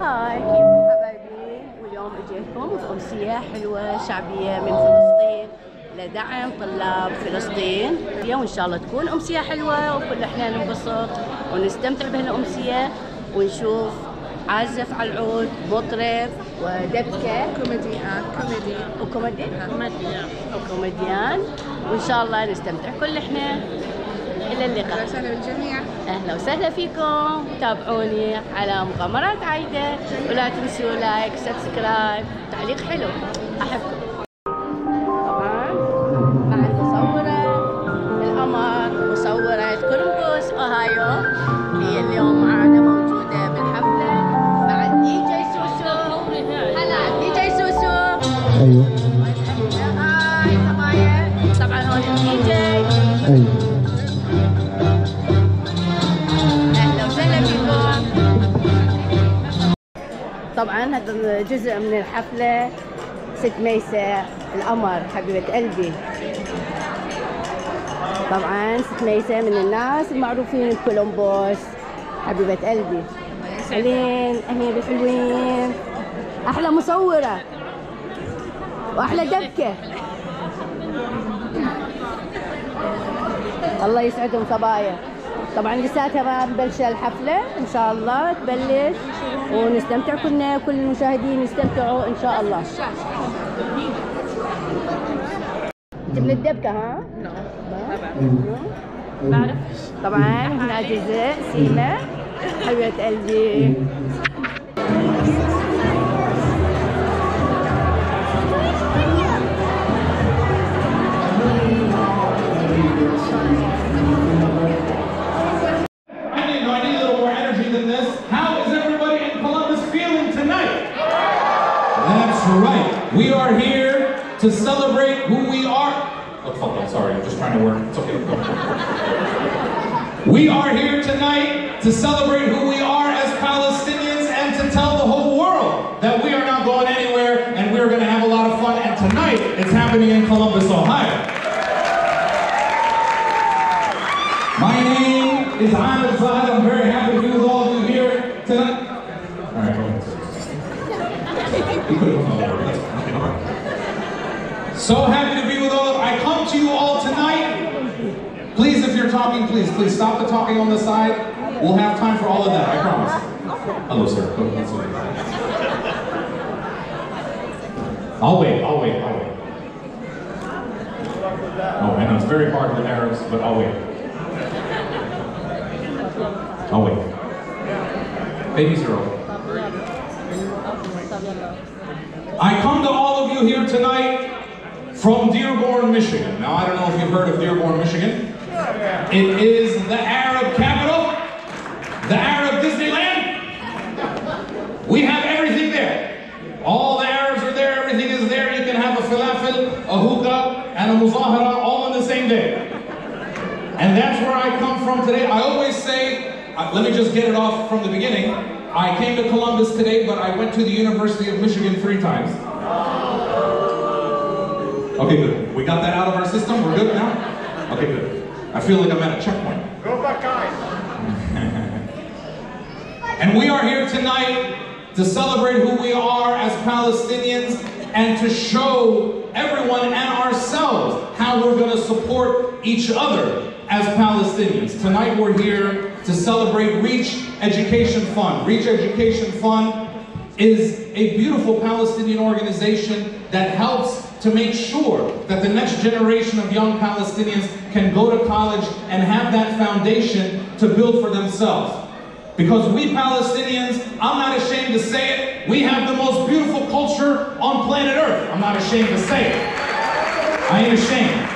هاي. كيف حبايبي واليوم اجيتكم بأمسية حلوة شعبية من فلسطين. لدعم طلاب فلسطين. وان شاء الله تكون أمسية حلوة وكل إحنا ننبسط ونستمتع بهالأمسية ونشوف عازف على العود مطرب ودبكة. كوميديان. كوميدي وكوميدي كوميديان وكوميديان. وإن شاء الله نستمتع كل إحنا. أهلا اللقاء وسهلا بالجميع. أهلا وسهلا فيكم. تابعوني على مغامرات عايدة. ولا تنسوا لايك سبسكرايب تعليق حلو. أحبكم. احضر جزء من الحفلة ست ميسة القمر حبيبة قلبي. طبعا ست ميسة من الناس المعروفين بكولومبوس حبيبة قلبي. اهلين اهلين بحلوين أحلى مصورة. وأحلى دبكة. الله يسعدهم صبايا. طبعا لساتها ما مبلشه الحفلة. إن شاء الله تبلش. ونستمتع كلنا كل المشاهدين يستمتعوا إن شاء الله. أنت من الدبكة ها؟ أيوه طبعا هنا جزء سيما. حبيبة قلبي. To celebrate who we are. Oh, fuck, I'm sorry. I'm just trying to work. It's okay. we are here tonight to celebrate who we are as Palestinians and to tell the whole world that we are not going anywhere and we're going to have a lot of fun. And tonight, it's happening in Columbus, Ohio. My name is Amer Zahr. I'm very happy to be with all of you here tonight. All right, go ahead. You could've come over. That's fine. All right. So happy to be with all of I come to you all tonight. Please, if you're talking, please, please stop the talking on the side. We'll have time for all of that, I promise. Hello, sir. Go ahead. I'll wait, I'll wait, I'll wait. Oh, I know, it's very hard with Arabs, but I'll wait. I'll wait. Baby zero. I come to all of you here tonight from Dearborn, Michigan. Now, I don't know if you've heard of Dearborn, Michigan. It is the Arab capital, the Arab Disneyland. We have everything there. All the Arabs are there, everything is there. You can have a falafel, a hookah, and a muzahara all in the same day. And that's where I come from today. I always say, uh, let me just get it off from the beginning. I came to Columbus today, but I went to the University of Michigan three times. Okay, good. We got that out of our system. We're good now? Okay, good. I feel like I'm at a checkpoint. Go Buckeyes! And we are here tonight to celebrate who we are as Palestinians and to show everyone and ourselves how we're going to support each other as Palestinians. Tonight we're here to celebrate Reach Education Fund. Reach Education Fund is a beautiful Palestinian organization that helps to make sure that the next generation of young Palestinians can go to college and have that foundation to build for themselves. Because we Palestinians, I'm not ashamed to say it, we have the most beautiful culture on planet Earth. I'm not ashamed to say it. I ain't ashamed.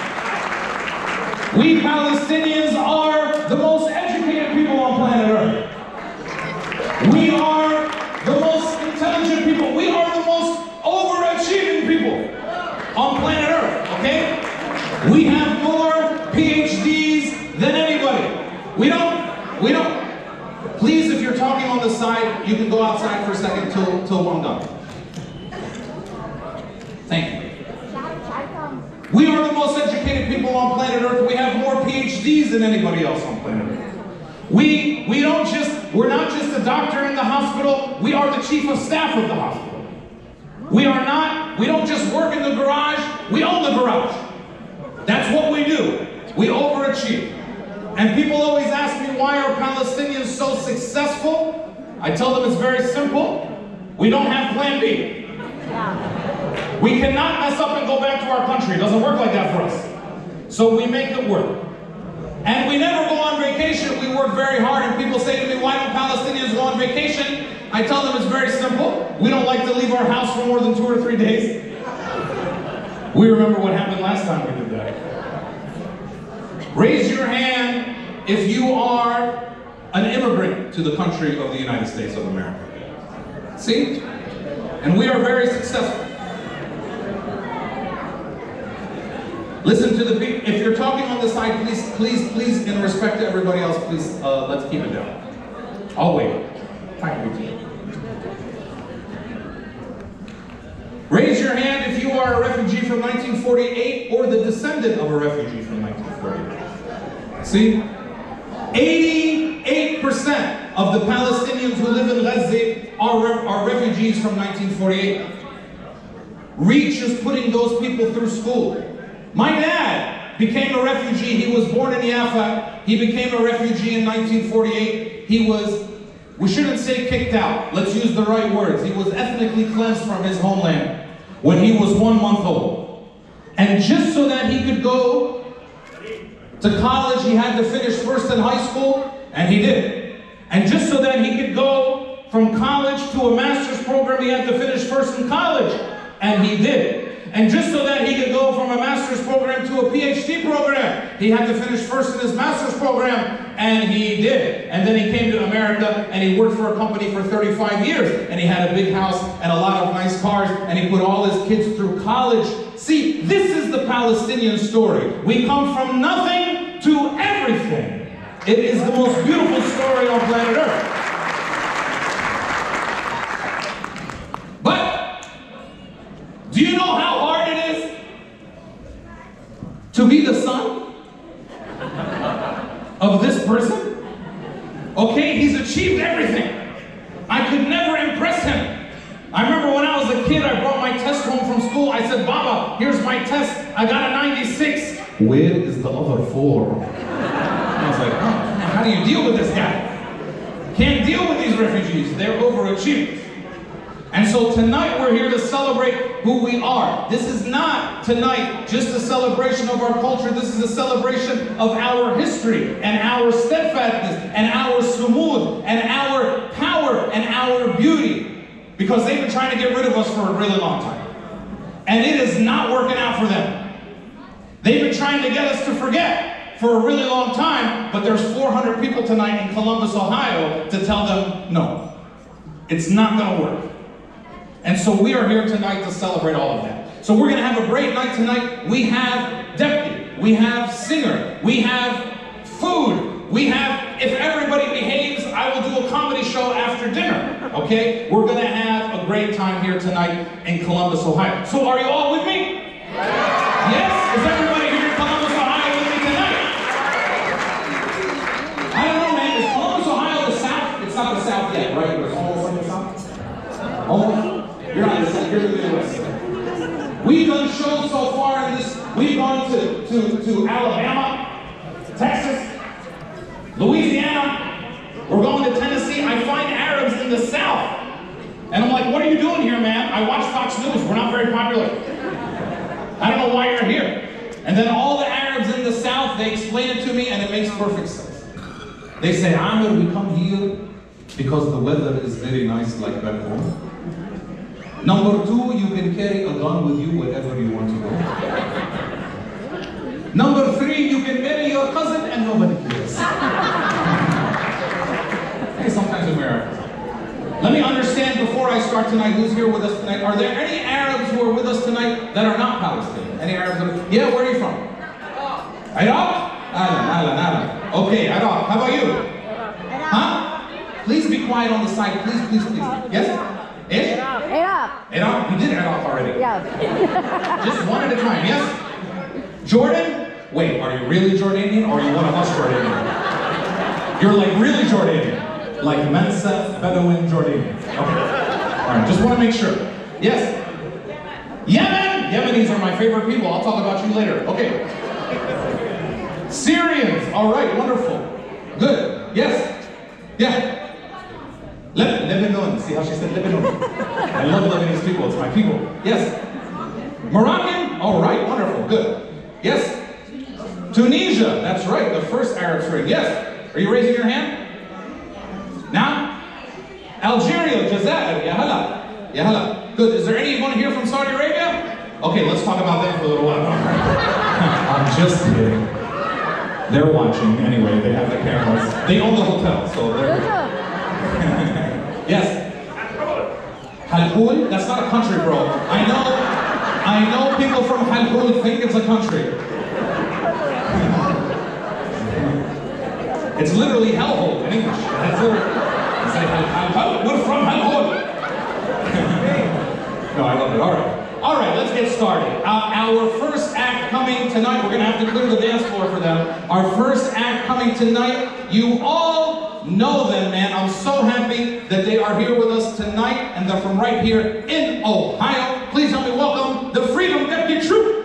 We Palestinians are the most educated people on planet Earth. We have more PhDs than anybody. We don't, we don't, please, if you're talking on the side, you can go outside for a second till, till I'm done. Thank you. We are the most educated people on planet Earth. We have more PhDs than anybody else on planet Earth. We we don't just we're not just a doctor in the hospital. hospital, we are the chief of staff of the hospital. We are not, we don't just work in the garage, we own the garage. That's what we do. We overachieve. And people always ask me, why are Palestinians so successful? I tell them it's very simple. We don't have plan B. We cannot mess up and go back to our country. It doesn't work like that for us. So we make it work. And we never go on vacation. We work very hard. And people say to me, why don't Palestinians go on vacation? I tell them it's very simple. We don't like to leave our house for more than two or three days. We remember what happened last time we did that. Raise your hand if you are an immigrant to the country of the United States of America. See? And we are very successful. Listen to the people. If you're talking on the side, please, please, please, in respect to everybody else, please, uh, let's keep it down. I'll wait. Thank you. Raise your hand if are a refugee from 1948 or the descendant of a refugee from 1948. See? 88% of the Palestinians who live in Gaza are, re- are refugees from 1948. Reach is putting those people through school. My dad became a refugee. He was born in Jaffa. He became a refugee in 1948. He was, we shouldn't say kicked out. Let's use the right words. He was ethnically cleansed from his homeland when he was one month old. And just so that he could go to college, he had to finish first in high school, and he did. And just so that he could go from college to a master's program, he had to finish first in college, and he did. And just so that he could go from a master's program to a PhD program, he had to finish first in his master's program, and he did. And then he came to America and he worked for a company for 35 years, and he had a big house and a lot of nice cars, and he put all his kids through college. See, this is the Palestinian story. We come from nothing to everything. It is the most beautiful story on planet Earth. But do you know how hard it is to be the son of this person? Okay, he's achieved everything. I could never impress him. I remember when I was a kid, I brought my test home from school. I said, Baba, here's my test. I got a 96. Where is the other four? I was like, oh, how do you deal with this guy? Can't deal with these refugees. They're overachievers. And so tonight we're here to celebrate who we are. This is not tonight just a celebration of our culture. This is a celebration of our history and our steadfastness and our sumud and our power and our beauty. Because they've been trying to get rid of us for a really long time. And it is not working out for them. They've been trying to get us to forget for a really long time, but there's 400 people tonight in Columbus, Ohio to tell them no. It's not going to work. And so we are here tonight to celebrate all of that. So we're going to have a great night tonight. We have dabke, we have singer, we have food, we have, if everybody behaves, I will do a comedy show after dinner. Okay? We're going to have a great time here tonight in Columbus, Ohio. So are you all with me? Yes? Is everybody here in Columbus, Ohio with me tonight? I don't know, man. Is Columbus, Ohio the South? It's not the South yet, right? But it's almost like the South? Almost? We've done shows so far in this. We've gone to, to, to Alabama, Texas, Louisiana. We're going to Tennessee. I find Arabs in the South. And I'm like, what are you doing here, man? I watch Fox News. We're not very popular. I don't know why you're here. And then all the Arabs in the South, they explain it to me and it makes perfect sense. They say, Amir, we come here because the weather is very nice like back home. Number two, you can carry a gun with you wherever you want to go. Number three, you can marry your cousin and nobody cares. hey, sometimes America. Let me understand before I start tonight who's here with us tonight. Are there any Arabs who are with us tonight that are not Palestinian? Any Arabs? That are, yeah, where are you from? Iraq? Alan, Alan, Alan. Okay, Iraq. How about you? Huh? Please be quiet on the side. Please, please, please. Yes? Eh? Iraq. Iraq? You did Iraq already. Yeah. Just one at a time, yes? Jordan? Wait, are you really Jordanian or are you one of us Jordanian? You're like really Jordanian. like Mensa Bedouin Jordanian. Okay. All right, just want to make sure. Yes. Yemen! Yemenis are my favorite people. I'll talk about you later. Okay. Syrians. All right, wonderful. Good. Yes. Yeah. Le- Lebanon. See how she said Lebanon? I love Lebanese people. It's my people. Yes. Moroccan. All right, wonderful. Good. Yes. Tunisia. That's right. The first Arab Spring. Yes. Are you raising your hand? Now? Algeria. Jazair. Ya hala. Ya. Good. Is there anyone here from Saudi Arabia? Okay, let's talk about them for a little while. I'm just kidding. They're watching anyway. They have the cameras. They own the hotel, so they're. yes. Halhul? That's not a country, bro. I know. I know people from Halhul think it's a country. It's literally hellhole in English. That's. It's like Hal- Hal- We're from Halhul. no, I love it. All right. All right, let's get started. Uh, our first act coming tonight, we're going to have to clear the dance floor for them. Our first act coming tonight, you all know them, man. I'm so happy that they are here with us tonight, and they're from right here in Ohio. Please help me welcome the Freedom Dabke Troop.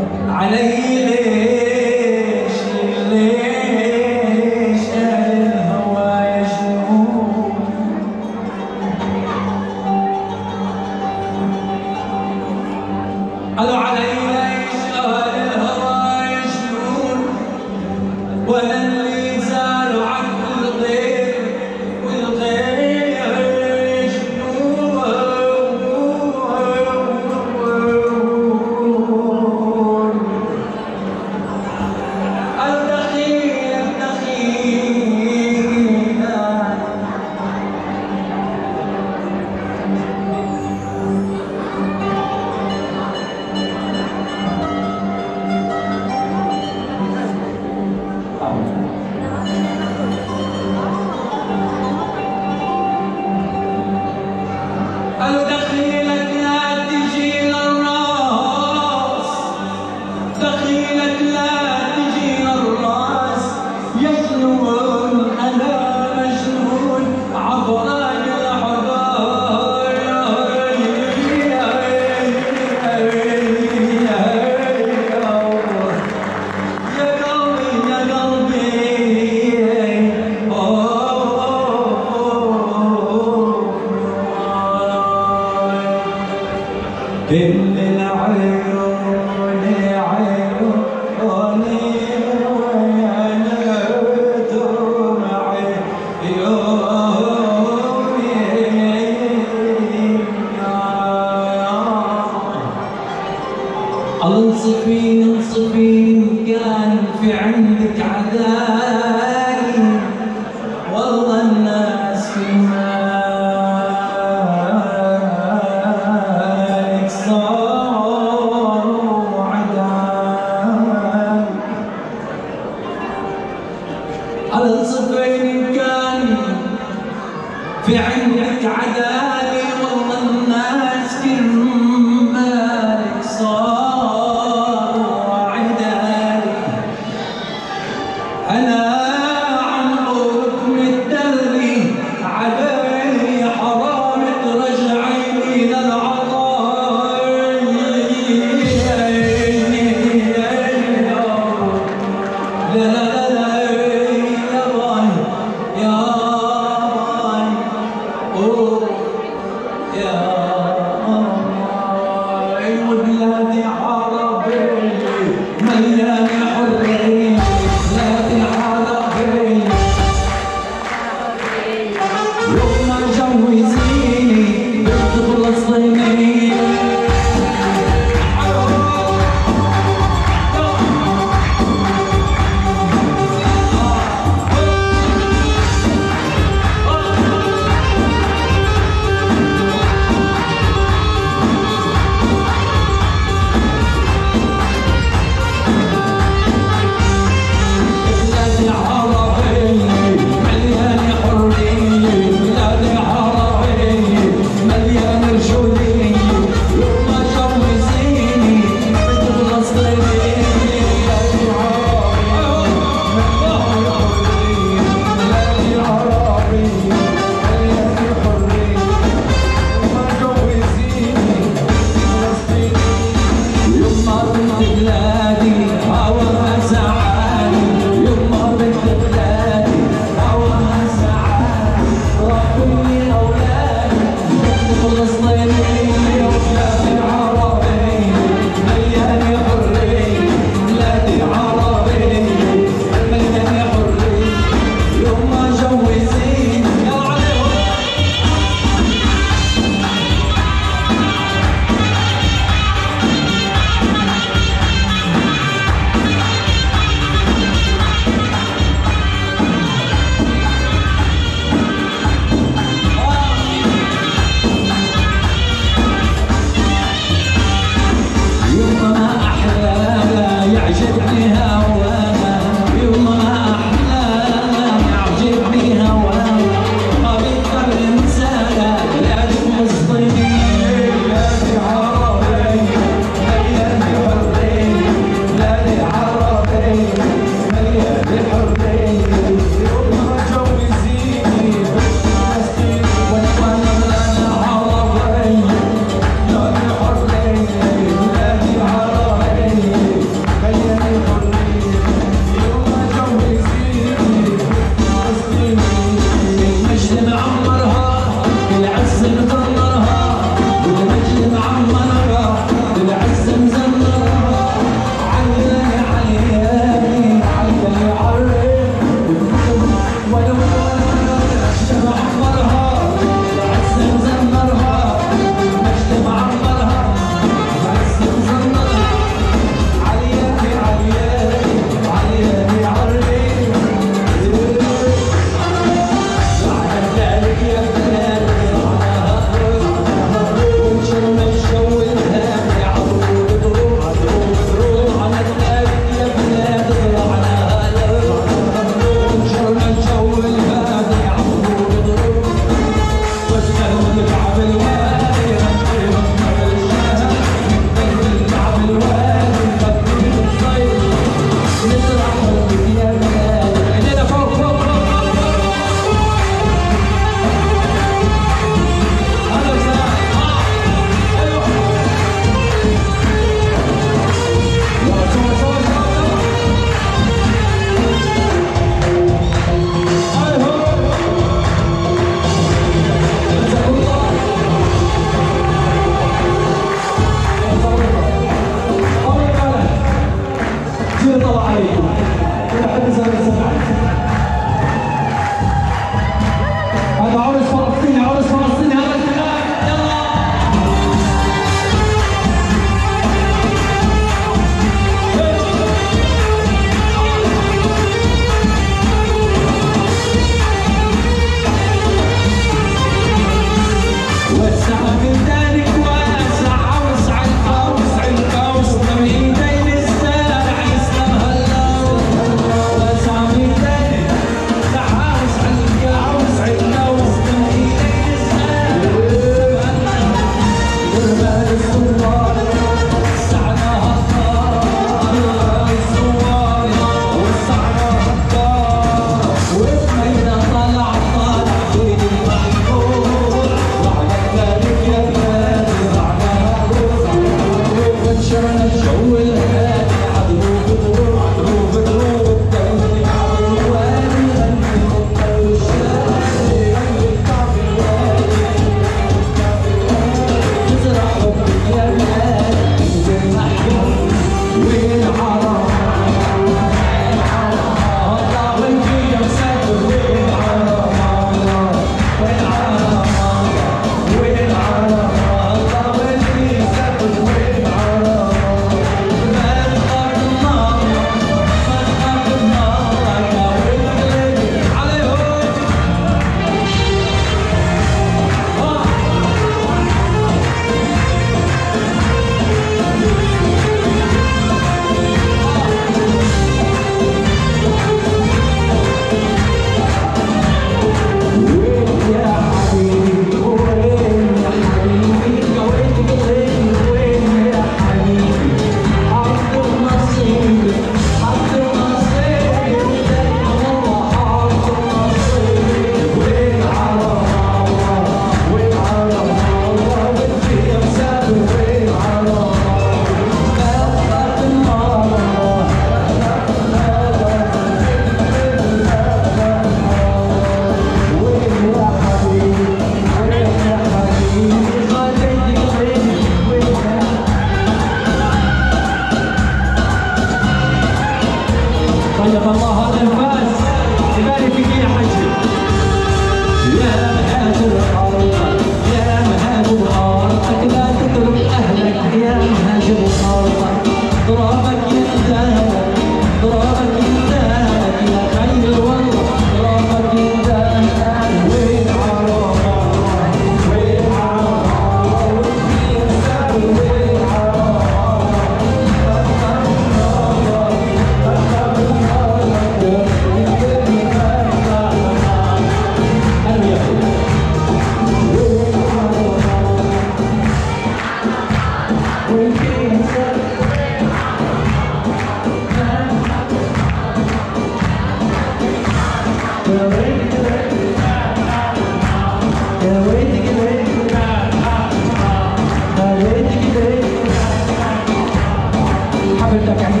frente.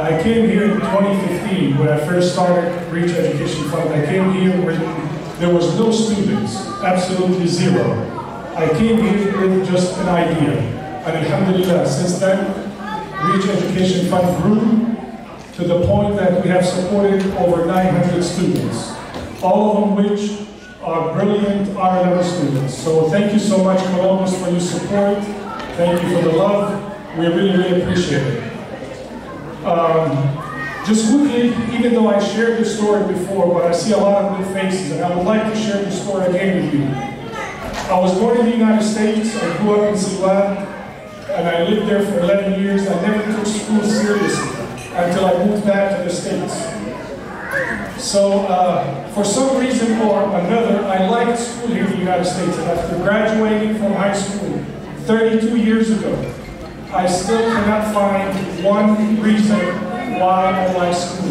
Uh, I came here in 2015 when I first started Reach Education Fund. I came here when there was no students, absolutely zero. I came here with just an idea. And alhamdulillah, since then, Reach Education Fund grew to the point that we have supported over 900 students, all of which are brilliant honor level students. So thank you so much, Columbus, for your support. Thank you for the love. We really, really appreciate it. Um, just quickly, even though I shared this story before, but I see a lot of good faces, and I would like to share this story again with you. I was born in the United States. I grew up in Silwan, and I lived there for 11 years. I never took school seriously until I moved back to the States. So, uh, for some reason or another, I liked school here in the United States. And after graduating from high school 32 years ago, I still cannot find one reason why I like school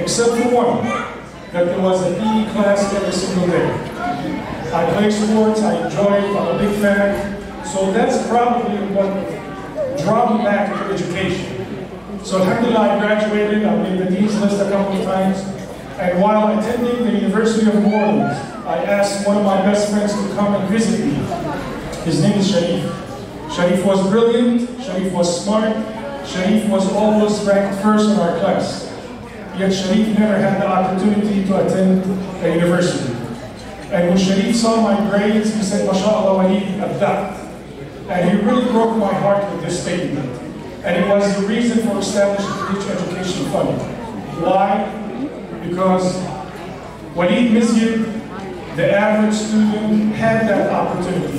except for one, that there was an PE class every single day. I play sports, I enjoy it, I'm a big fan. So that's probably what brought me back to education. So alhamdulillah, I graduated, I made the Dean's List a couple of times, and while attending the University of New Orleans, I asked one of my best friends to come and visit me. His name is Shareef. Shareef was brilliant, Shareef was smart, Shareef was always ranked first in our class. Yet Shareef never had the opportunity to attend a university. And when Shareef saw my grades, he said, MashaAllah, Walid, abdat. And he really broke my heart with this statement. And it was the reason for establishing the Reach Education Fund. Why? Because Walid Mizyad, the average student, had that opportunity.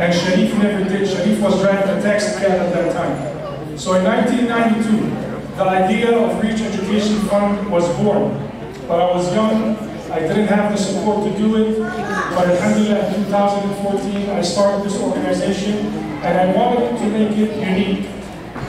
And Shareef never did. Shareef was driving a taxi cab at that time. So in 1992, the idea of Reach Education Fund was born. But I was young, I didn't have the support to do it. But in 2014, I started this organization, and I wanted to make it unique.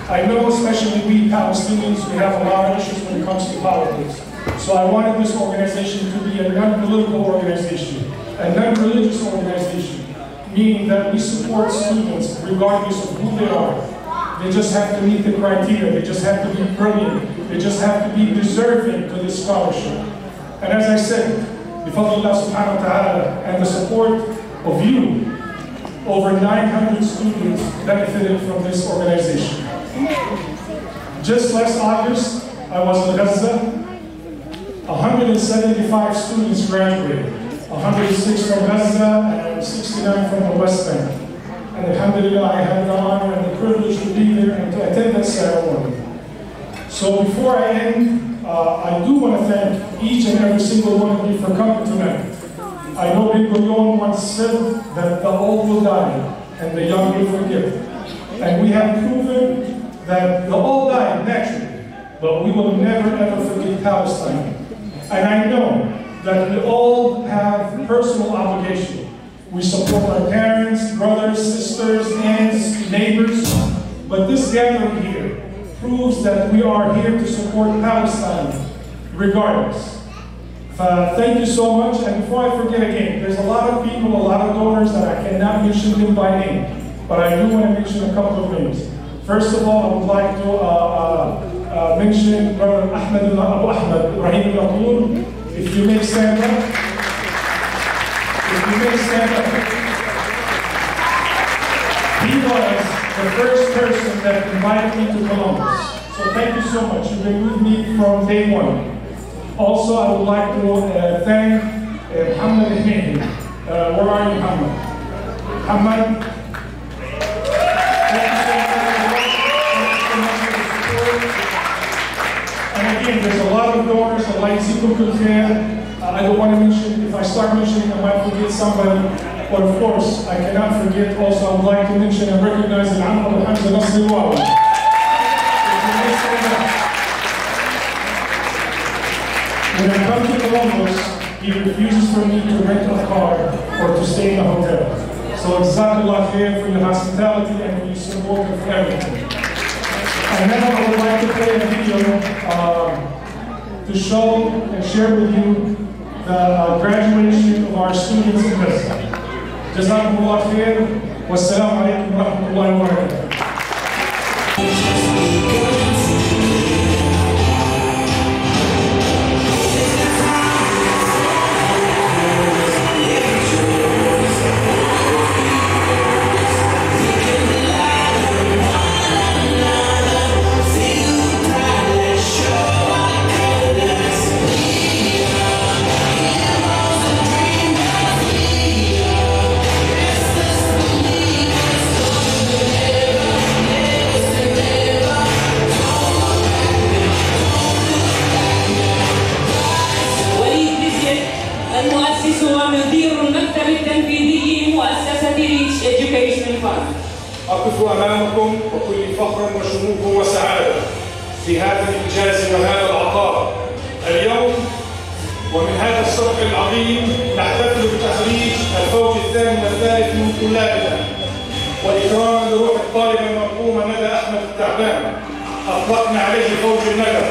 I know, especially we Palestinians, we have a lot of issues when it comes to politics. So I wanted this organization to be a non-political organization, a non-religious organization, meaning that we support students regardless of who they are. They just have to meet the criteria, they just have to be brilliant, they just have to be deserving to this scholarship. And as I said, bifadlillah subhanahu wa ta'ala and the support of you, over 900 students benefited from this organization. Just last August, I was in Gaza. 175 students graduated. 106 from Gaza and 69 from the West Bank. And alhamdulillah, I had the honor and the privilege to be there and to attend that ceremony. So before I end, uh, I do want to thank each and every single one of you for coming tonight. I know Ben Gurion once said that the old will die and the young will forgive. And we have proven that the old died naturally, but we will never ever forget Palestine. And I know that we all have personal obligation. We support our parents, brothers, sisters, aunts, neighbors, but this gathering here proves that we are here to support Palestine regardless. Uh, thank you so much. And before I forget again, there's a lot of people, a lot of donors that I cannot mention them by name, but I do want to mention a couple of names. First of all, I would like to uh, uh, uh mention Brother Ahmed Abu Ahmed Rahim al If you may stand up. If you may stand up. He was the first person that invited me to Columbus. So thank you so much. You've been with me from day one. Also, I would like to uh, thank uh, Muhammad Hnaini. Uh, where are you, Muhammad? Muhammad? again, there's a lot of donors, a lot of people could have. Uh, I don't want to mention, if I start mentioning, I might forget somebody. But of course, I cannot forget also, I would like to mention and recognize that Ahmad Hamza Nasriwawi. When I come to Columbus, he refuses for me to rent a car or to stay in a hotel. So, exactly like here for your hospitality and your support of everything. And now I would like to play a video um, to show and share with you the uh, graduation of our students in. Jazakumullah khair. Wassalamu alaikum wa rahmatullahi wa barakatuh. أقف أمامكم وكل فخر وشموخ وسعادة بهذا الإنجاز وهذا العطاء. اليوم ومن هذا السبق العظيم نحتفل بتخريج الفوج الثاني والثالث من طلابنا وإكراما لروح الطالب المرحوم ندى أحمد التعبان. أطلقنا عليه فوج الندى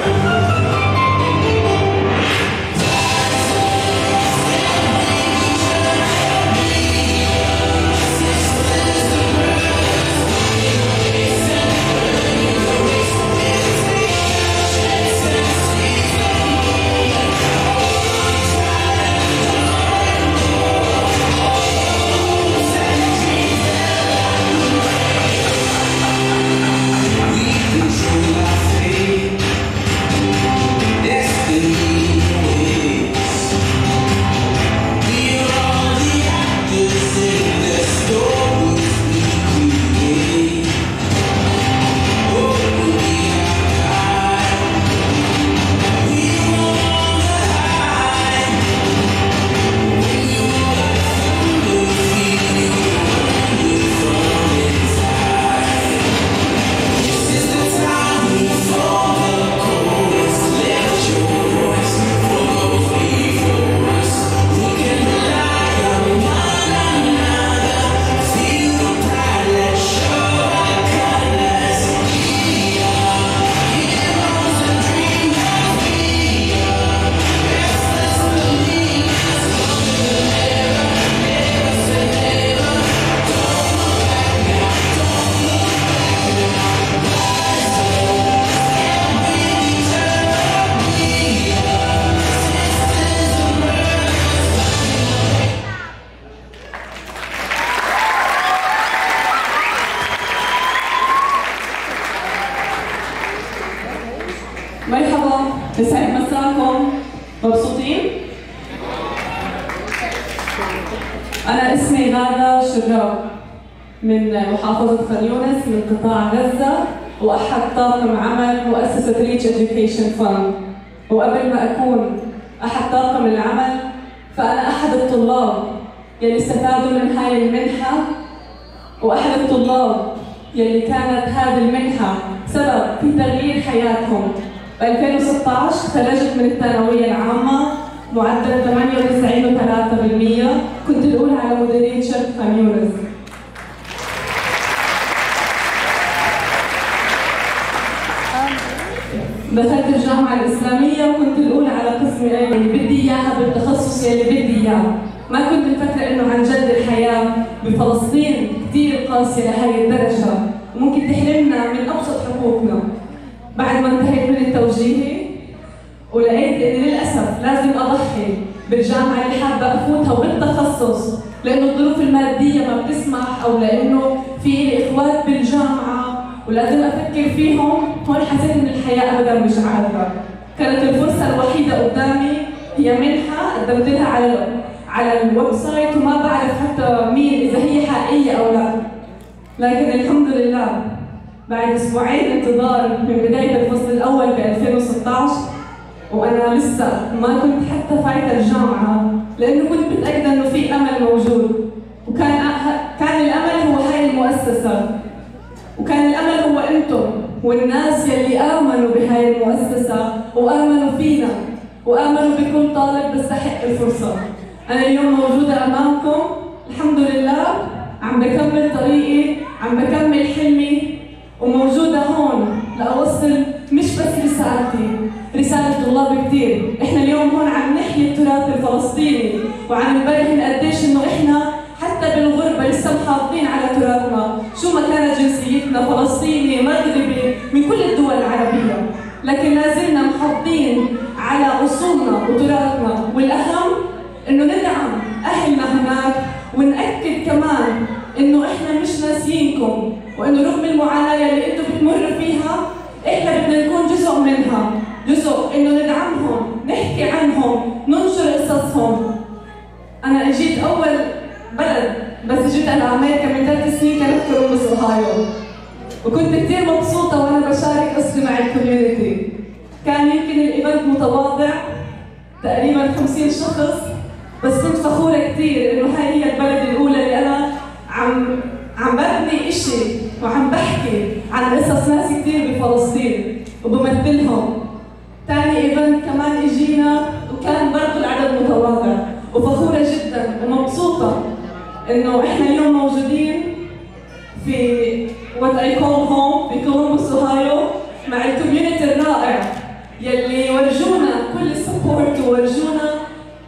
ريتش Education Fund. وقبل ما أكون أحد طاقم العمل فأنا أحد الطلاب يلي استفادوا من هاي المنحة وأحد الطلاب يلي كانت هذه المنحة سبب في تغيير حياتهم. ب 2016 تخرجت من الثانوية العامة معدل 98.3% كنت الأولى على مديرية شرق خان يونس دخلت الجامعة الإسلامية وكنت الأولى على قسم اللي بدي إياها بالتخصص يلي بدي إياه ما كنت مفكرة إنه عن جد الحياة بفلسطين قاسية لهي الدرجة. وممكن تحرمنا من أبسط حقوقنا. بعد ما انتهيت من التوجيهي ولقيت إني للأسف لازم أضحي بالجامعة اللي حابة أفوتها وبالتخصص لأنه الظروف المادية ما بتسمح أو لأنه في لي إخوات بالجامعة ولازم أفكر فيهم. هون حسيت إن الحياة أبدا مش عادلة كانت الفرصة الوحيدة قدامي هي منحة قدمت لها على على الويب سايت وما بعرف حتى مين إذا هي حقيقية أو لا. لكن الحمد لله بعد أسبوعين انتظار من بداية الفصل الأول ب 2016 وأنا لسه ما كنت حتى فايتة الجامعة لأنه كنت متأكدة إنه في أمل موجود. وكان أه- كان الأمل هو هاي المؤسسة. وكان الأمل هو أنتم والناس يلي آمنوا بهاي المؤسسة وآمنوا فينا وآمنوا بكل طالب بيستحق الفرصة. أنا اليوم موجودة أمامكم. الحمد لله عم بكمل طريقي. عم بكمل حلمي وموجودة هون لأوصل مش بس رسالتي رسالة طلاب كتير، إحنا اليوم هون عم نحيي التراث الفلسطيني وعم نبين قديش إنه إحنا حتى بالغربة لسه محافظين على تراثنا، شو ما كانت جنسيتنا فلسطيني، مغربي، من كل الدول العربية، لكن لا زلنا محافظين على أصولنا وتراثنا، والأهم إنه ندعم اهلنا هناك ونأكد كمان انه إحنا مش ناسيينكم، وإنه رغم المعاناة اللي إنتم بتمروا فيها إحنا بدنا نكون جزء منها. جزء إنه ندعمهم نحكي عنهم ننشر قصصهم. أنا إجيت أول بلد بس جيت على أمريكا من ثلاث سنين كانت كولومبوس أوهايو. وكنت كثير مبسوطة وأنا بشارك قصتي مع الكوميونتي كان يمكن الإيفنت متواضع تقريبا 50 شخص بس كنت فخورة كثير إنه هاي هي البلد الأولى اللي أنا عم عم ببني إشي وعم بحكي عن قصص ناس كثير بفلسطين وبمثلهم. ثاني إيفنت كمان إجينا وكان برضه العدد متواضع وفخورة جدا ومبسوطة إنه إحنا اليوم موجودين في وات اي كول هوم في كولومبوس اوهايو مع الكوميونتي الرائع يلي ورجونا كل السبورت وورجونا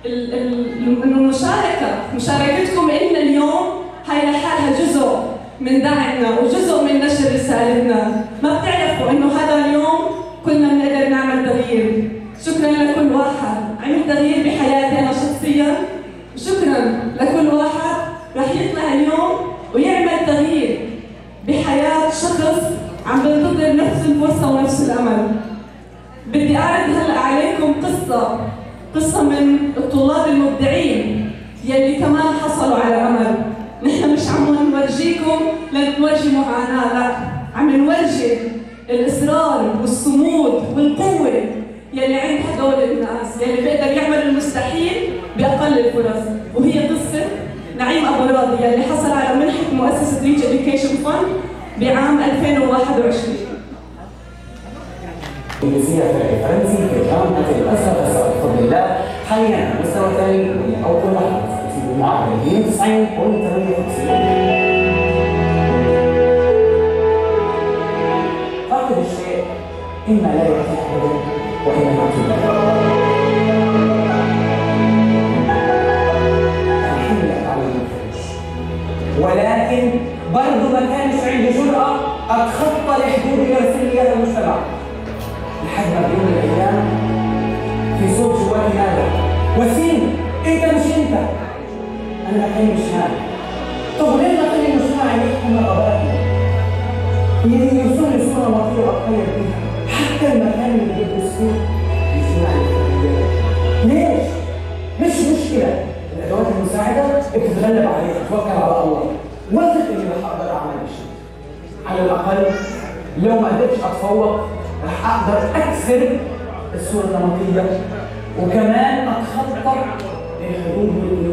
ال- ال- المشاركة. مشاركتكم إلنا اليوم هاي لحالها جزء من دعمنا وجزء من نشر رسالتنا. ما بتعرفوا إنه هذا اليوم كنا بنقدر نعمل تغيير. شكرا لكل واحد. عمل تغيير بحياتي أنا شخصيا. وشكرا لكل واحد. رح يطلع اليوم ويعمل تغيير بحياة شخص عم بنتظر نفس الفرصة ونفس الأمل. بدي أعرض هلأ عليكم قصة. قصة من الطلاب المبدعين يلي كمان حصلوا على نحن مش عم نورجيكم لنورجي معاناة. لا عم نورجي الإصرار والصمود والقوة يلي عند هدول الناس يلي بيقدر يعمل المستحيل بأقل الفرص. وهي قصة نعيم أبو راضي يلي حصل على منحة مؤسسة ريتش إديوكيشن فند بعام 2021 الإنجليزية الفرنسي في جامعة الله حاليا على المستوى الثاني أو كل واحد. في معدل 92.58 فاقد الشيء إما لا يأتي أبدا وإما يأتي الحمد على المنفرش ولكن برضه ما كانش عندي جرأة أتخطى لي إياها المجتمع. لحد ما بيوم من الأيام في صوت جواتي نادى وسيم انت مش أنت؟ أنا أحيي مشاعر طب ليه ما أحيي مشاعر إحنا يلي يوصلني صورة وطية وأتخيل بيها حتى المكان اللي بيدرسوه يسمعني ليش؟ مش مشكلة. الأدوات المساعدة بتتغلب عليها. توكل على الله. وثق إني رح أقدر أعمل شيء على الأقل لو ما قدرتش أتفوق رح أقدر أكسر الصورة النمطية وكمان أتخطى لحدود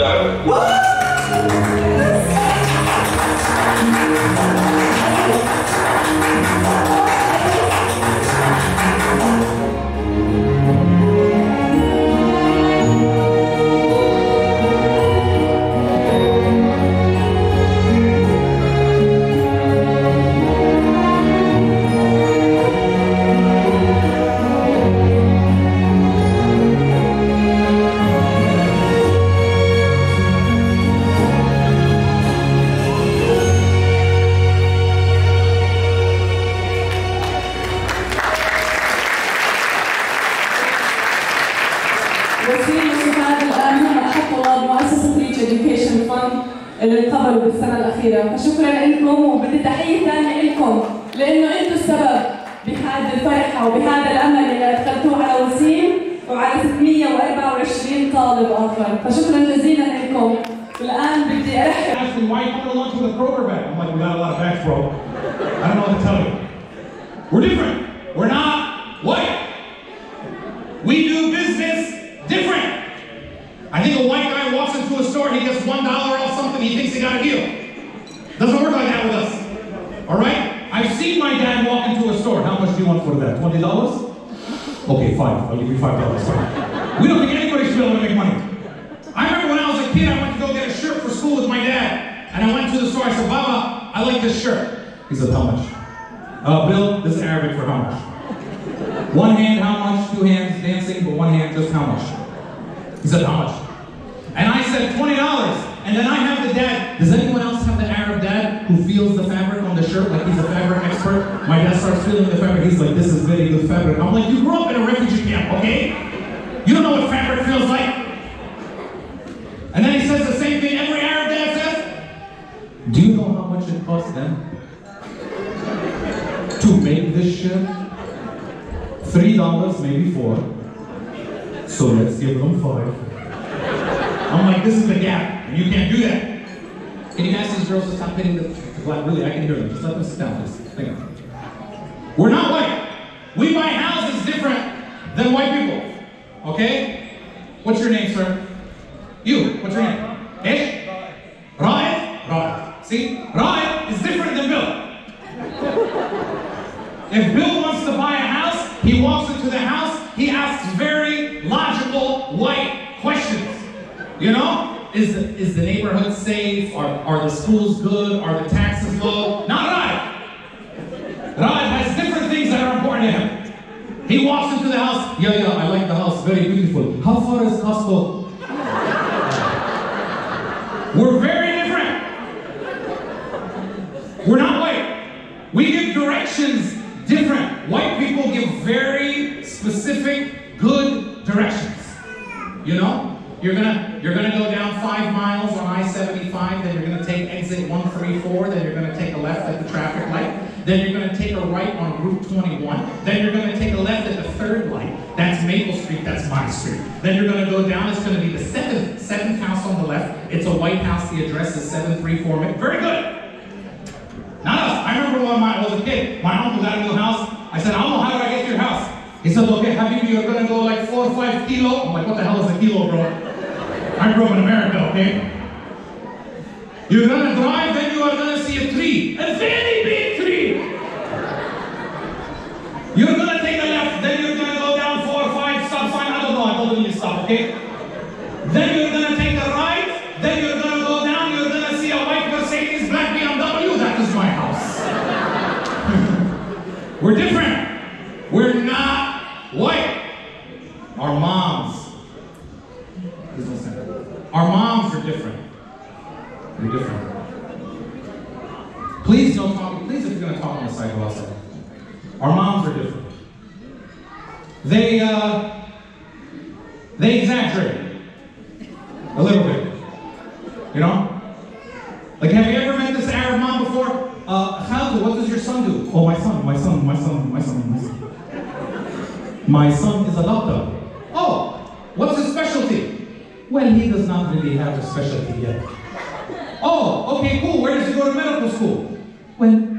What? طالب آخر فشكرا جزيلا لكم والآن بدي أرحب asked me, why you coming to lunch with a Kroger bag? I'm like, we got a lot of bags, bro. I don't know what to tell you. We're different. We're not white. We do business different. I think a white guy walks into a store, he gets one dollar off something, he thinks he got a deal. Doesn't work like that with us. All right? I've seen my dad walk into a store. How much do you want for that? Twenty dollars? Okay, fine. I'll give you five dollars. We don't think anybody should be able to make money. I remember when I was a kid, I went to go get a shirt for school with my dad. And I went to the store, I said, Baba, I like this shirt. He said, how much? Uh, Bill, this is Arabic for how much? One hand, how much? Two hands, dancing, but one hand, just how much? He said, how much? And I said, $20. And then I have the dad. Does anyone else have the Arab dad who feels the fabric on the shirt like he's a fabric expert? My dad starts feeling the fabric. He's like, this is very good fabric. I'm like, you grew up in a refugee camp, okay? You don't know what fabric feels like. And then he says the same thing every Arab dad says. Do you know how much it costs them to make this shirt? Three dollars, maybe four. So let's give them five. I'm like, this is the gap, and you can't do that. Can you ask these girls to stop hitting the, the? Really, I can hear them. Just let them sit down. Thank you. We're not white. We buy houses different than white people. Okay? What's your name, sir? You. What's your name? Ish? Raed? Raed. See? Raed is different than Bill. If Bill wants to buy a house, he walks into the house, he asks very logical white questions. You know? Is the, is the neighborhood safe? Are, are the schools good? Are the taxes low? Not Raed. Raed He walks into the house, yeah, yeah, I like the house, very beautiful. How far is Costco? We're very different. We're not white. We give directions different. White people give very specific, good directions. You know? You're gonna you're gonna go down five miles on I-75, then you're gonna take exit 134, then you're gonna take a left at the traffic light, then you're gonna take a right on Route 21, then you're gonna take a left at the third light. That's Maple Street, that's my street. Then you're gonna go down, it's gonna be the seventh seventh house on the left. It's a white house, the address is 734. Very good. Not us. I remember when I was a kid, my uncle got a new house. I said, I don't know how did I get to your house? He said, okay, Habibi, you're gonna go like four or five kilo. I'm like, what the hell is a kilo, bro? I grew up in America, okay? You're gonna drive, then you are gonna see a tree. A very big tree. You're gonna take a left, then you're gonna go okay? Then you're gonna take a right, then you're gonna go down, you're gonna see a white Mercedes, black BMW. That is my house. We're different. We're not white. Our moms. Please don't stand up. Our moms are different. They're different. Please don't talk. Please, if you're gonna talk on the side, go outside. Our moms are different. They uh, they exaggerate a little bit. You know? Like, have you ever met this Arab mom before? Uh, Khalid, what does your son do? Oh, my son, my son, my son, my son, my son. My son is a doctor. Oh, what's his specialty? Well, he does not really have a specialty yet. Oh, okay, cool. Where does he go to medical school? Well,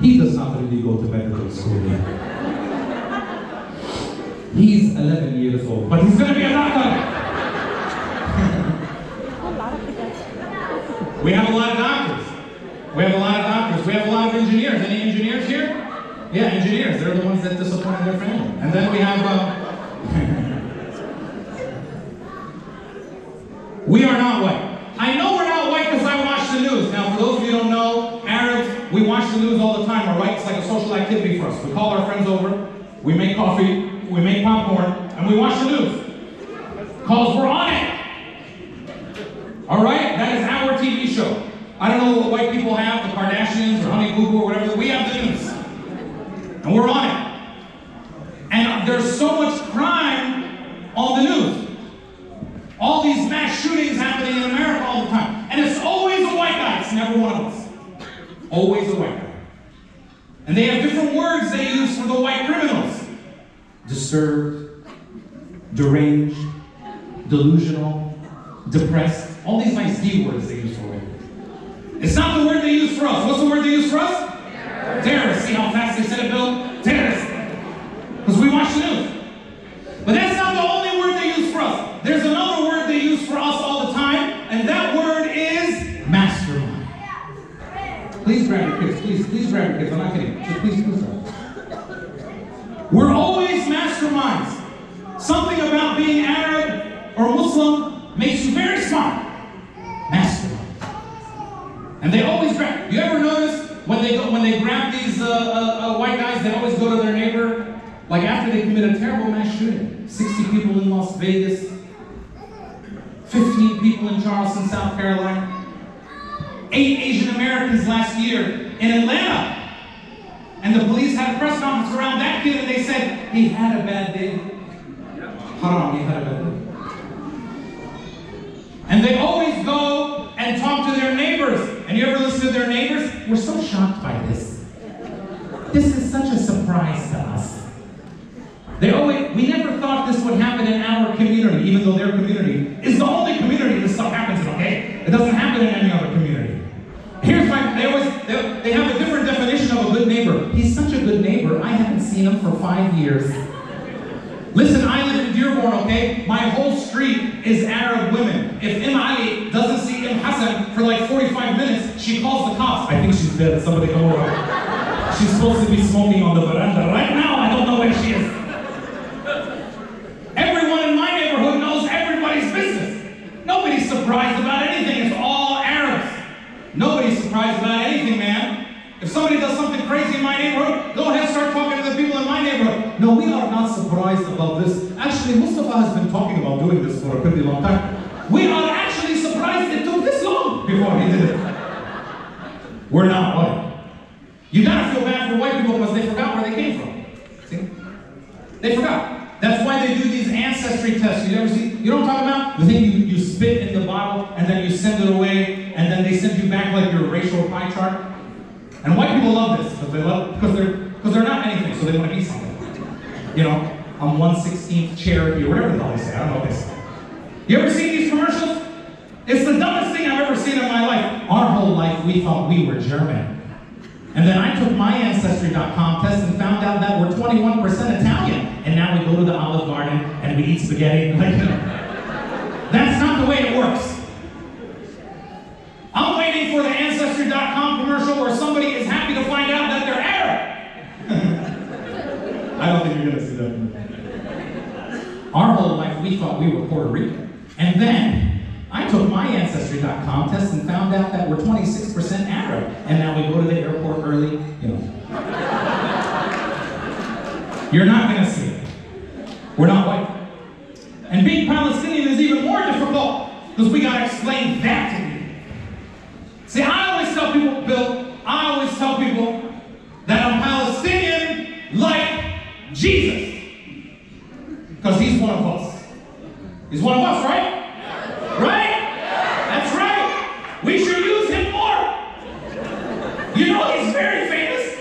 he does not really go to medical school yet. He's 11 years old, but he's gonna be a doctor. We have a lot of doctors. We have a lot of doctors. We have a lot of engineers. Any engineers here? Yeah, engineers. They're the ones that their family. And then we have. Uh, we are not white. I know we're not white because I watch the news. Now, for those of you who don't know, Arabs, we watch the news all the time. All right, it's like a social activity for us. We call our friends over, we make coffee, we make popcorn, and we watch the news. Because we're on it. All right? That is our TV show. I don't know what white people have, the Kardashians or Honey Boo Boo or whatever. We have the news. And we're on it. And there's so much crime on the news. All these mass shootings. And they have different words they use for the white criminals disturbed, deranged, delusional, depressed. All these nice D words they use for it. It's not the word they use for us. What's the word they use for us? Terrorists. See how fast they said it, Bill? Terrorists. Because we watch the news. But that's not the only word they use for us. There's another word they use for us all the time, and that word is mastermind. Please grab your kids. Please, please grab your kids. I'm not kidding. So please, please grab. We're always masterminds. Something about being Arab or Muslim makes you very smart. Mastermind. And they always grab. You ever notice when they go, when they grab these uh, uh, uh, white guys, they always go to their neighbor. Like after they commit a terrible mass shooting, 60 people in Las Vegas, 15 people in Charleston, South Carolina, eight Asian Americans last year in Atlanta. And the police had a press conference around that kid, and they said he had a bad day. Haram, he had a bad day. And they always go and talk to their neighbors. And you ever listen to their neighbors? We're so shocked by this. This is such a surprise to us. They always, we never thought this would happen in our community, even though their community is the only community this stuff happens in, okay? It doesn't happen in any other community. Here's my, they always, they, they have a different definition of a good neighbor. He's such a good neighbor, I for five years. Listen, I live in Dearborn, okay? My whole street is Arab women. If Ali doesn't see Im Hassan for like 45 minutes, she calls the cops. I think she's dead. Somebody come over. She's supposed to be smoking on the veranda right now. I don't know where she is. Everyone in my neighborhood knows everybody's business. Nobody's surprised about anything. It's all Arabs. Nobody's surprised about anything, man. If somebody does something crazy in my neighborhood, go ahead start talking to the people in my neighborhood. No, we are not surprised about this. Actually, Mustafa has been talking about doing this for a pretty long time. We are actually surprised it took this long before he did it. We're not white. You gotta feel bad for white people because they forgot where they came from. See? They forgot. That's why they do these ancestry tests. You ever see? You know what I'm talking about? The thing you, you spit in the bottle and then you send it away and then they send you back like your racial pie chart. And white people love this because they love because they're because they're not anything, so they want to be. You know, I'm 116th Cherokee or whatever the hell they say. I don't know what they say. You ever seen these commercials? It's the dumbest thing I've ever seen in my life. Our whole life we thought we were German. And then I took my Ancestry.com test and found out that we're 21% Italian. And now we go to the Olive Garden and we eat spaghetti. Like, that's not the way it works. I'm waiting for the Ancestry.com commercial where somebody is happy to find out that they're Arab. I don't think you're going to see that. Our whole life we thought we were Puerto Rican. And then I took my Ancestry.com test and found out that we're 26% Arab. And now we go to the airport early, you know. You're not going to see it. We're not white. And being Palestinian is even more difficult because we got to explain that to you. See, I always tell people, Bill, I always tell people Because he's one of us. He's one of us, right? Right? That's right. We should use him more. You know he's very famous.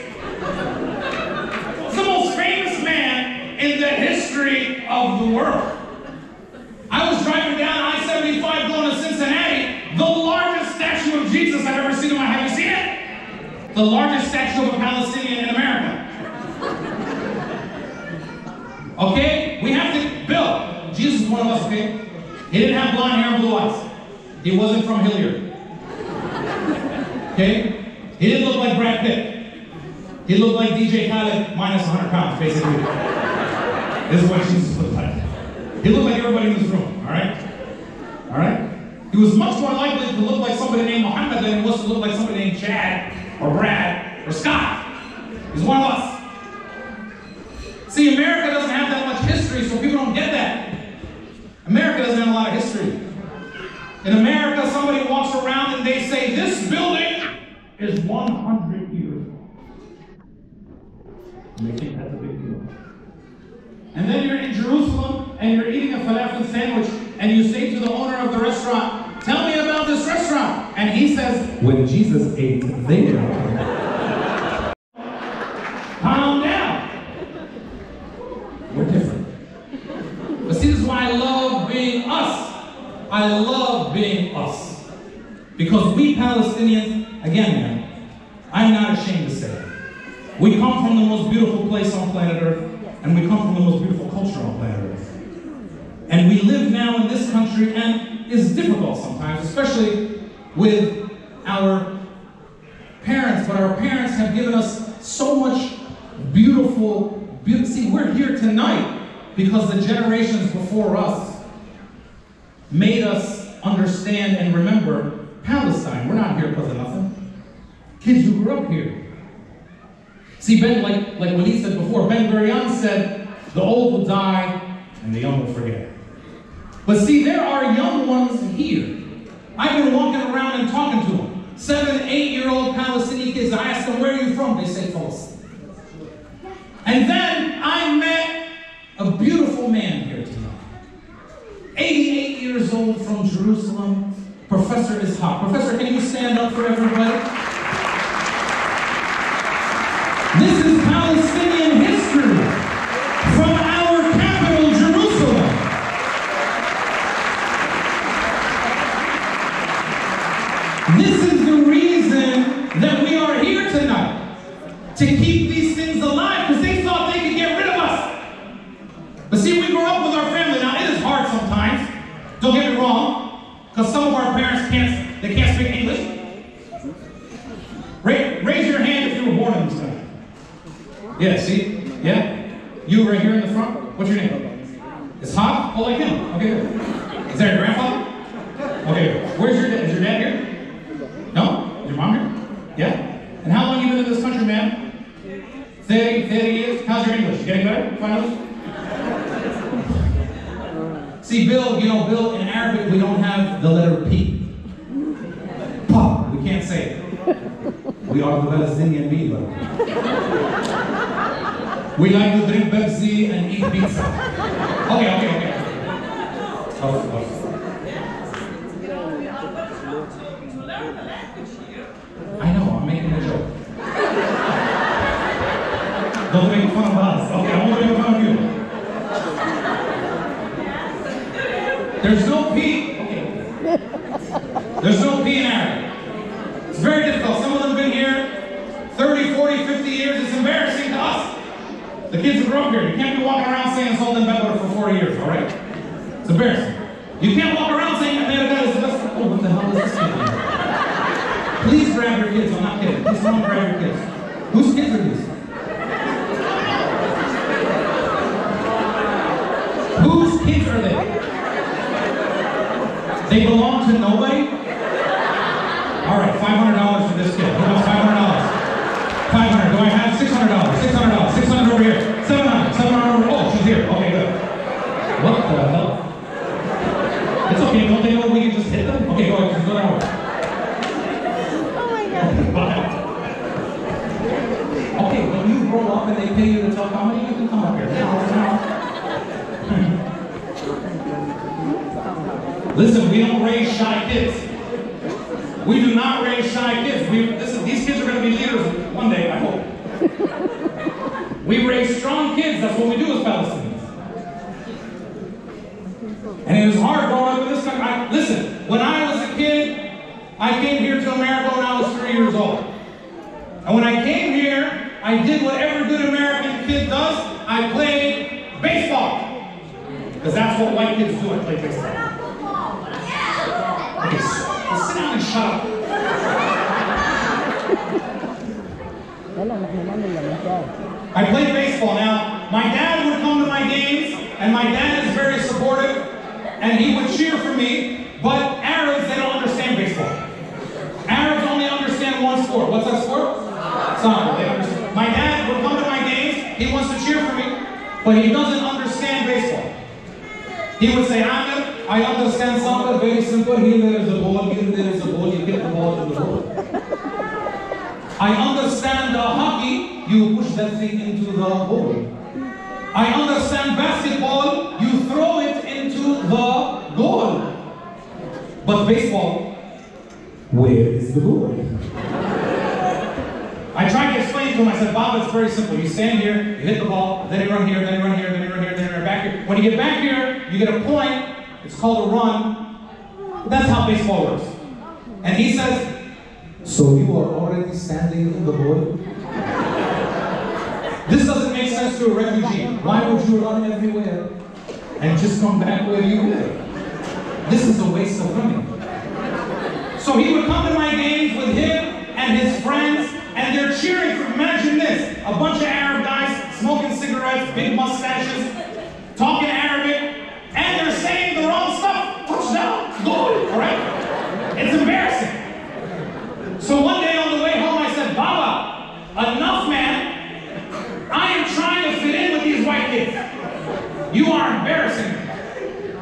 He's the most famous man in the history of the world. I was driving down I-75 going to Cincinnati. The largest statue of Jesus I've ever seen in my life. Have you seen it? The largest statue of a Palestinian in America. Okay? We have to, Bill, Jesus is one of us, okay? He didn't have blonde hair and blue eyes. He wasn't from Hilliard. Okay? He didn't look like Brad Pitt. He looked like DJ Khaled minus 100 pounds, basically. this is what Jesus looked like. He looked like everybody in this room, all right? All right? He was much more likely to look like somebody named Muhammad than he was to look like somebody named Chad or Brad or Scott. He's one of us. See, America doesn't have that much history, so people don't get that. America doesn't have a lot of history. In America, somebody walks around and they say, This building is 100 years old. And they think that's a big deal. And then you're in Jerusalem and you're eating a falafel sandwich and you say to the owner of the restaurant, Tell me about this restaurant. And he says, When Jesus ate there. I love being us. Because we Palestinians, again, man, I'm not ashamed to say it. We come from the most beautiful place on planet Earth, and we come from the most beautiful culture on planet Earth. And we live now in this country, and it's difficult sometimes, especially with our parents. But our parents have given us so much beautiful, beautiful. See, we're here tonight because the generations before us made us understand and remember Palestine. We're not here because of nothing. Kids who grew up here. See, Ben, like, like what he said before, Ben Gurion said, the old will die and the young will forget. But see, there are young ones here. I've been walking around and talking to them. Seven, eight-year-old Palestinian kids. I ask them, where are you from? They say Palestine. And then I met a beautiful man here tonight. 88 years old from Jerusalem, Professor Ishaq. Professor, can you stand up for everybody? This is Palestinian What's your name? It's hot? Oh, like him. Okay. Is that your grandfather? Okay, where's your dad? Is your dad here? No? Is your mom here? Yeah? And how long you been in this country, man? 30, 30 years? How's your English? Getting better, finally? See, Bill, you know, Bill, in Arabic, we don't have the letter P. Pop, we can't say it. We are the Palestinian people. We like to drink Pepsi and eat pizza. Okay, okay, okay. Tough, tough. I know, I'm making a joke. Don't make fun of us. Okay, I'm only making fun of you. There's no P. Okay. There's no P in Arabic. It's very difficult. Some of them have been here 30, 40, 50 years. It's embarrassing to us. The kids who grew up here. You can't be walking around saying salt and pepper for 40 years, all right? It's embarrassing. You can't walk around saying America is the best. Oh, what the hell is this kid doing? Please grab your kids. I'm not kidding. Please someone grab your kids. Whose kids are these? Whose kids are they? They belong to nobody? All right, $500 for this kid. Who wants $500? 500 Do I have $600? $600. 600 over here. 700 700 over Oh, she's here. Okay, good. What the hell? It's okay. Don't they know we can just hit them? Okay, go ahead. Just go down. Oh my God. Okay, when you grow up and they pay you to tell comedy, you can come up here. Now, now. Listen, we don't raise shy kids. We do not raise shy kids. We, listen, these kids are going to be leaders one day, I hope. We raise strong kids. That's what we do as Palestinians. And it was hard growing up in this country. I, listen, when I was a kid, I came here to America when I was three years old. And when I came here, I did what every good American kid does. I played baseball. Because that's what white kids do. I play baseball. Okay, so, sit down and shut up. I played baseball. Now, my dad would come to my games, and my dad is very supportive, and he would cheer for me, but Arabs, they don't understand baseball. Arabs only understand one sport. What's that sport? Soccer. They understand. My dad would come to my games, he wants to cheer for me, but he doesn't understand baseball. He would say, Amer, I understand soccer, very simple. Here there is a ball, here there is a ball, you hit the ball to the ball. I understand the hockey, you push that thing into the goal. I understand basketball, you throw it into the goal. But baseball, where is the goal? I tried to explain to him, I said, Bob, it's very simple. You stand here, you hit the ball, then you run here, then you run here, then you run here, then you run back here. When you get back here, you get a point, it's called a run, That's how baseball works. And he says, So you are already standing in the void? This doesn't make sense to a refugee. Why would you run everywhere and just come back where you live? This is a waste of money. So he would come to my games with him and his friends, and they're cheering for, imagine this, a bunch of Arab guys smoking cigarettes, big mustaches, talking Arabic, and they're saying the wrong stuff. Touchdown, goal, all right? It's embarrassing. So one day on the way home, I said, Baba, enough, man. I am trying to fit in with these white kids. You are embarrassing me.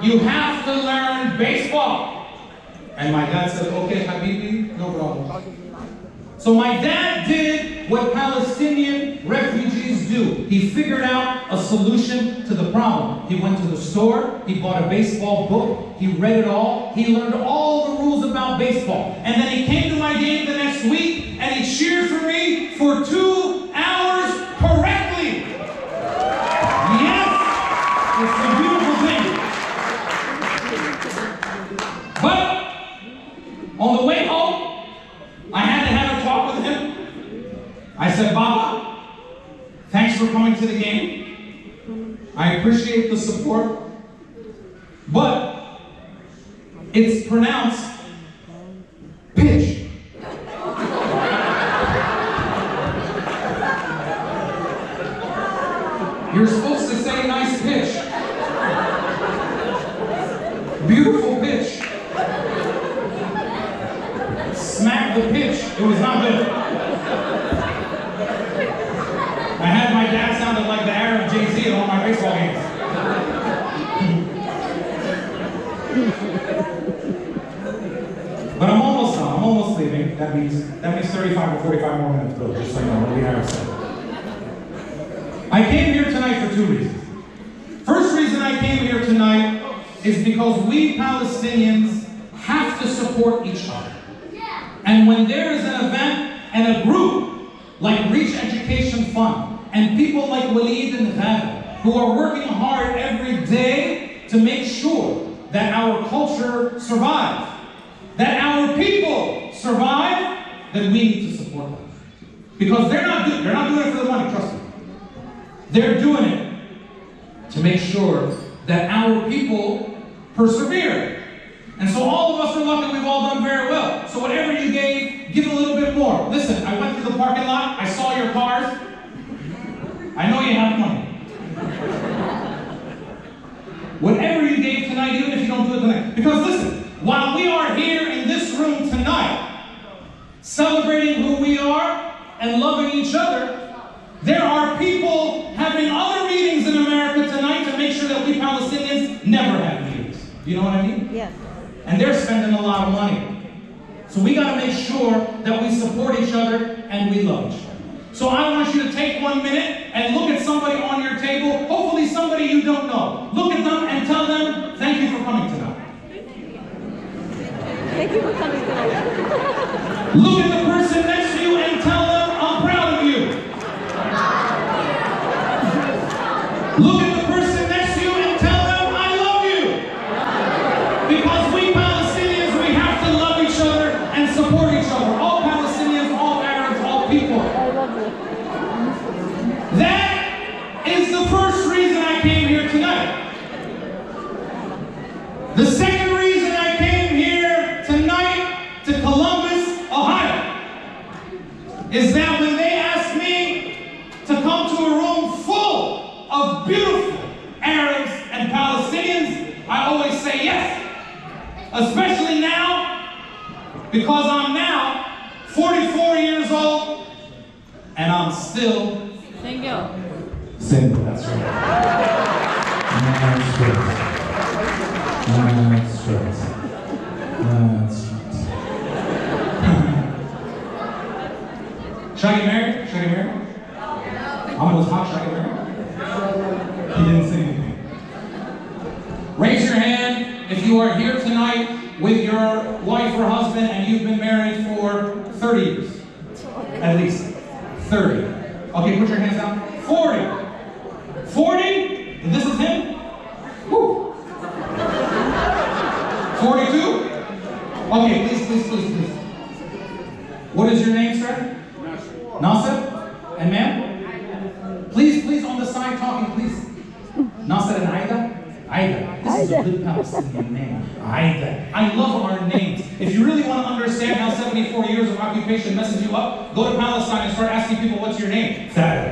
You have to learn baseball. And my dad said, okay, Habibi, no problem. So my dad did what Palestinian refugees do. He figured out a solution to the problem. He went to the store, he bought a baseball book, he read it all, he learned all the rules about baseball. And then he came to my game the next week and he cheered for me for two hours correctly. Yes, it's a beautiful thing. But on the way home, I had to have a talk with him. I said, Baba, thanks for coming to the game. I appreciate the support. But it's pronounced pitch. You're supposed to say nice pitch. Beautiful pitch. Smack the pitch. It was not good. I had my dad sounded like the Arab Baseball games. but I'm almost done. I'm almost leaving. That means that means 35 or 45 more minutes, Bill, just so you know Arab said. I came here tonight for two reasons. First reason I came here tonight is because we Palestinians have to support each other. And when there is an event and a group like Reach Education Fund and people like Walid and Ghada who are working hard every day to make sure that our culture survives, that our people survive, then we need to support them. Because they're not, do- they're not doing it for the money, trust me. They're doing it to make sure that our people persevere. And so all of us are lucky we've all done very well. So whatever you gave, give a little bit more. Listen, I went to the parking lot, I saw your cars. I know you have money. Whatever you gave tonight, even if you don't do it tonight. Because listen, while we are here in this room tonight, celebrating who we are and loving each other, there are people having other meetings in America tonight to make sure that we Palestinians never have meetings. You know what I mean? Yes. And they're spending a lot of money. So we got to make sure that we support each other and we love each other. So I want you to take one minute and look at somebody on your table, hopefully somebody you don't know. Look at them and tell them, thank you for coming tonight. Thank you for coming tonight. Look at the person next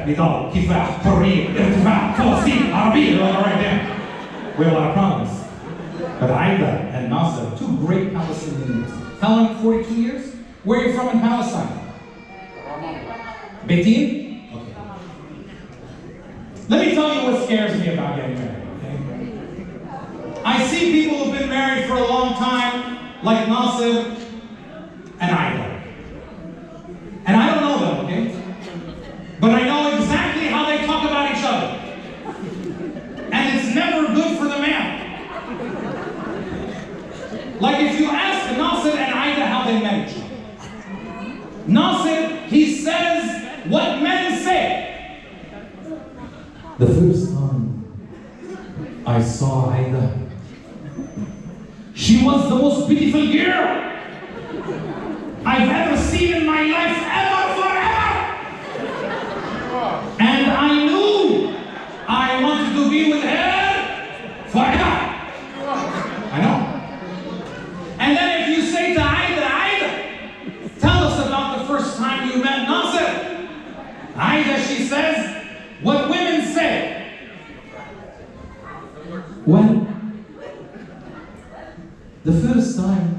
نضال كفاح Korea, ارتفاع توصيل عربيه right there Well, I promise. But Aida and Nasser, two great Palestinians. How long? 42 years? Where are you from in Palestine? Beitin? Okay. Let me tell you what scares me about getting married. Okay? I see people who've been married for a long time, like Nasser and Aida. And I don't Nasser, he says what men say. The first time I saw Aida, she was the most beautiful girl I've ever seen in my life, ever, forever. And I The first time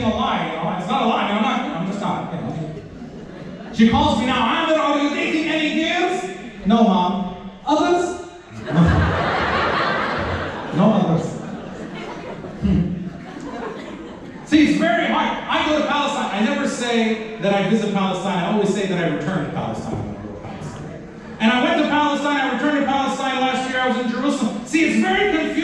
saying a lie, you know. It's not a lie, I'm not, I'm just not, you know. She calls me now, I'm there, are you dating any gifts? No, mom. Others? No, no others. Hmm. See, it's very hard. I go to Palestine. I never say that I visit Palestine. I always say that I return to Palestine. And I went to Palestine, I returned to Palestine last year, I was in Jerusalem. See, it's very confusing.